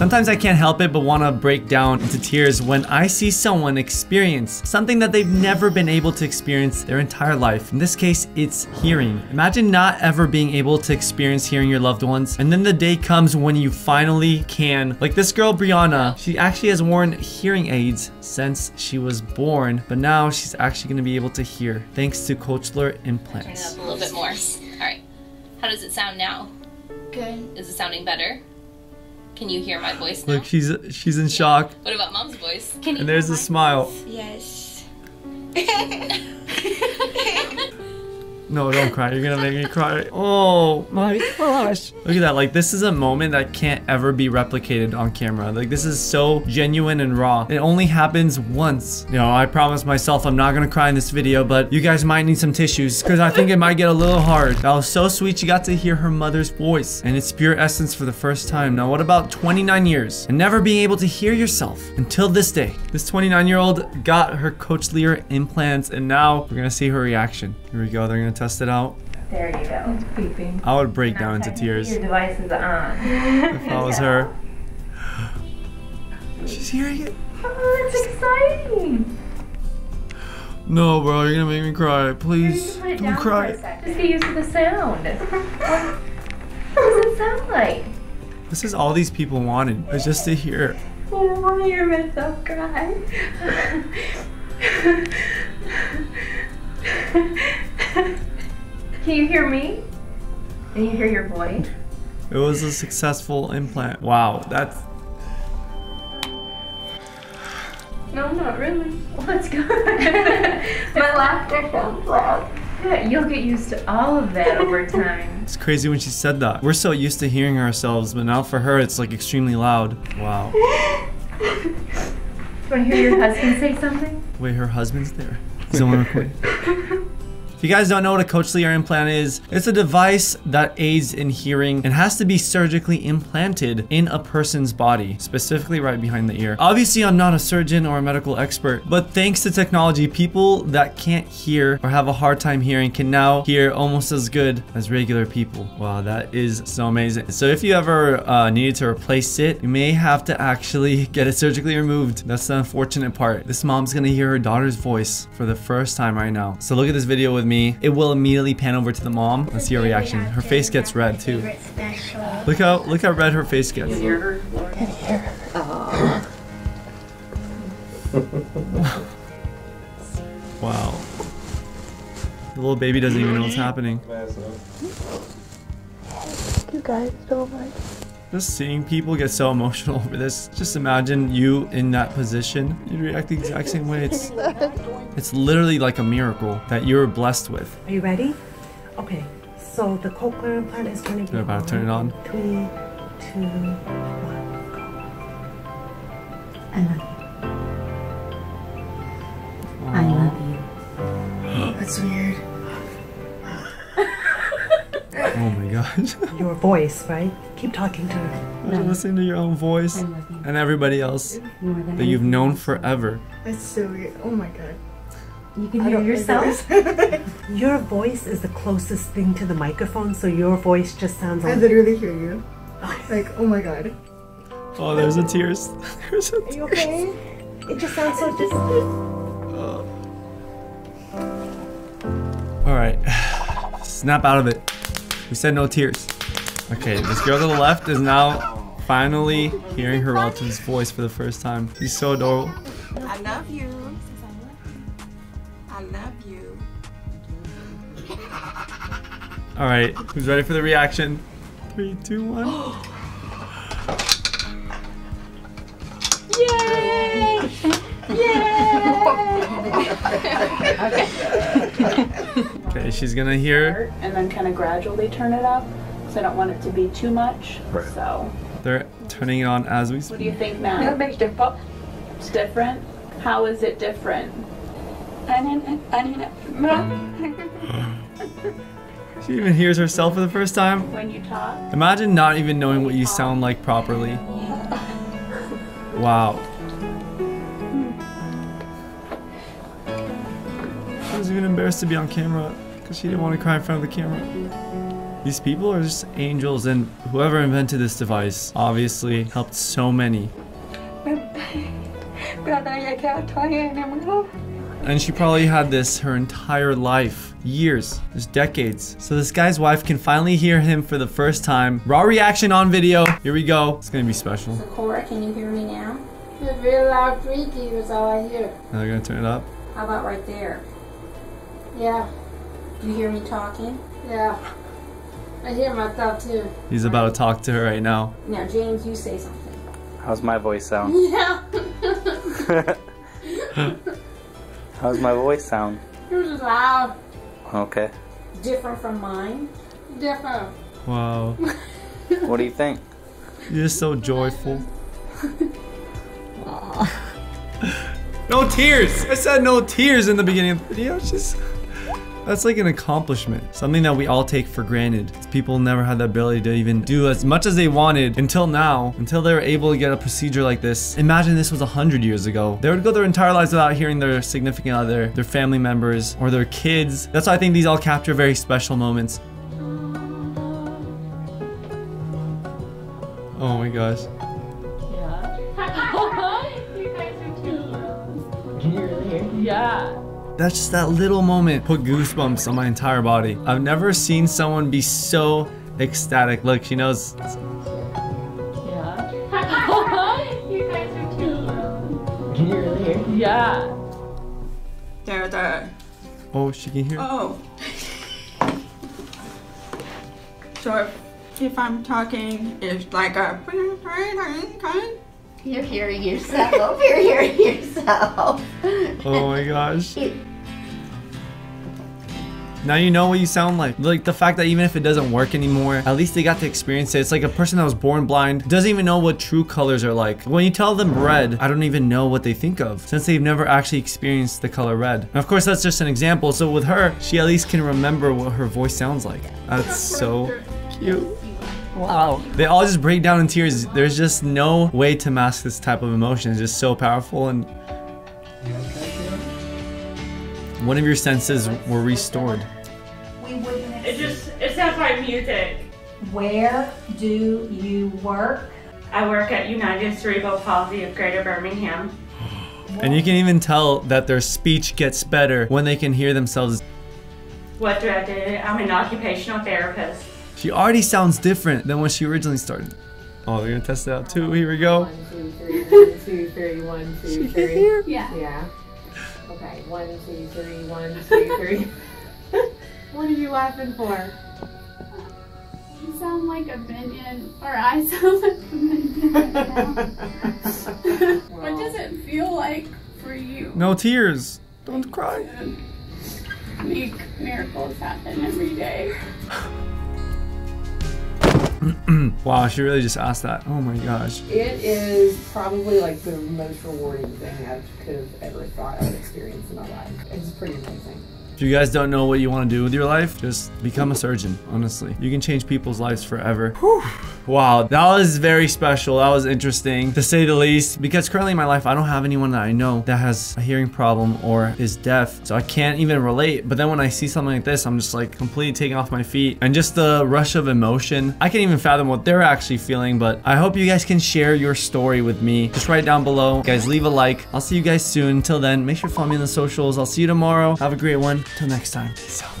Sometimes I can't help it but want to break down into tears when I see someone experience something that they've never been able to experience their entire life. In this case, it's hearing. Imagine not ever being able to experience hearing your loved ones, and then the day comes when you finally can. Like this girl, Brianna, she actually has worn hearing aids since she was born, but now she's actually going to be able to hear thanks to Cochlear Turn it implants. up a little bit more. All right. How does it sound now? Good. Is it sounding better? Can you hear my voice now? Look, she's she's in shock, What about mom's voice? Can you and there's hear a mine? smile. Yes. No, don't cry. You're gonna make me cry. Oh my gosh. Look at that. Like, this is a moment that can't ever be replicated on camera. Like, this is so genuine and raw. It only happens once. You know, I promised myself I'm not gonna cry in this video, but you guys might need some tissues because I think it might get a little hard. That was so sweet. She got to hear her mother's voice and its pure essence for the first time. Now, what about 29 years and never being able to hear yourself until this day? This 29 year old got her Cochlear implants and now we're gonna see her reaction. Here we go. They're gonna test it out. There you go. It's beeping. I would break down into tears Your device is on. if I was her. She's hearing it. Oh, that's exciting. No, bro, you're gonna make me cry. Please, can put it don't down for cry. a second. Just get used to the sound. what what does it sound like? This is all these people wanted, was just to hear. Oh, I want to hear myself cry. Can you hear me? Can you hear your voice? It was a successful implant. Wow, that's No, not really. That's good. My laughter sounds loud. Yeah, you'll get used to all of that over time. it's crazy when she said that. We're so used to hearing ourselves, but now for her it's like extremely loud. Wow. Do you want to hear your husband say something? Wait, her husband's there. He's on recording. If you guys don't know what a cochlear implant is, it's a device that aids in hearing and has to be surgically implanted in a person's body, specifically right behind the ear. Obviously, I'm not a surgeon or a medical expert, but thanks to technology, people that can't hear or have a hard time hearing can now hear almost as good as regular people. Wow, that is so amazing. So if you ever uh, needed to replace it, you may have to actually get it surgically removed. That's the unfortunate part. This mom's gonna hear her daughter's voice for the first time right now. So look at this video with me. It will immediately pan over to the mom. Let's see her reaction. Her face gets red too. Look how look how red her face gets. Wow. The little baby doesn't even know what's happening. Thank you guys so much. Just seeing people get so emotional over this. Just imagine you in that position. You'd react the exact same way. It's it's literally like a miracle that you were blessed with. Are you ready? Okay, so the cochlear implant is going to be You're about to turn it on. Three, two, one, go. I love you. I love you. That's weird. Oh my gosh. Your voice, right? Keep talking to her. Imagine listening to your own voice and everybody else that you've known forever. That's so weird. Oh my god. You can hear don't yourself? Your voice is the closest thing to the microphone, so your voice just sounds like. I like. literally hear you. Like, oh my god. Oh, there's the tears. There's a Are you okay? It just sounds so distant. All right, snap out of it. We said no tears. Okay, this girl to the left is now finally hearing her relative's voice for the first time. She's so adorable. I love you. I love you. All right, who's ready for the reaction? Three, two, one. Okay, she's gonna hear. and then kind of gradually turn it up because I don't want it to be too much. Right. So, They're turning it on as we speak. what do you think now? It's different. How is it different? She even hears herself for the first time. When you talk, Imagine not even knowing what you sound like properly. Wow. Hmm. She was even embarrassed to be on camera because she didn't want to cry in front of the camera. These people are just angels, and whoever invented this device obviously helped so many. And she probably had this her entire life. Years. Just decades. So this guy's wife can finally hear him for the first time. Raw reaction on video. Here we go. It's gonna be special. Cora, can you hear me now? It's real loud freaky was all I hear. Now they're gonna turn it up. How about right there? Yeah, Do you hear me talking? yeah. I hear myself too. He's about to talk to her right now. Now, James, you say something. How's my voice sound? Yeah. How's my voice sound? Yours is loud. Okay. Different from mine. Different. Wow. What do you think? You're so joyful. no tears! I said no tears in the beginning of the video. Just. That's like an accomplishment. Something that we all take for granted. People never had the ability to even do as much as they wanted until now, until they were able to get a procedure like this. Imagine this was a hundred years ago. They would go their entire lives without hearing their significant other, their family members, or their kids. That's why I think these all capture very special moments. Oh my gosh. That's just that little moment put goosebumps on my entire body. I've never seen someone be so ecstatic. Look, she knows. There, there. Oh, she can hear. Oh. So if, if I'm talking, it's like a. You're hearing yourself. You're hearing yourself. Oh my gosh. Now you know what you sound like. Like the fact that even if it doesn't work anymore, at least they got to experience it. It's like a person that was born blind doesn't even know what true colors are like. When you tell them red, I don't even know what they think of since they've never actually experienced the color red. And of course, that's just an example. So with her, she at least can remember what her voice sounds like. That's so cute. Wow. They all just break down in tears. There's just no way to mask this type of emotion. It's just so powerful and one of your senses were restored. It just, it sounds like music. Where do you work? I work at United Cerebral Palsy of Greater Birmingham. And you can even tell that their speech gets better when they can hear themselves. What do I do? I'm an occupational therapist. She already sounds different than when she originally started. Oh, they're gonna test it out too. Here we go. One, two, three, one, two, three, one, two, three. Yeah. Yeah. Okay, one, two, three, one, two, three. what are you laughing for? You sound like a minion, or I sound like a minion right now. what does it feel like for you? No tears. Don't cry. Make miracles happen every day. wow, she really just asked that. Oh my gosh. It is probably like the most rewarding thing I could have ever thought I would experience in my life. It's pretty amazing. If you guys don't know what you want to do with your life, just become a surgeon, honestly. You can change people's lives forever. Whew. Wow, that was very special. That was interesting, to say the least. Because currently in my life, I don't have anyone that I know that has a hearing problem or is deaf. So I can't even relate. But then when I see something like this, I'm just like completely taking off my feet. And just the rush of emotion, I can't even fathom what they're actually feeling. But I hope you guys can share your story with me. Just write down below. Guys, leave a like. I'll see you guys soon. Until then, make sure to follow me on the socials. I'll see you tomorrow. Have a great one. Till next time. Peace out.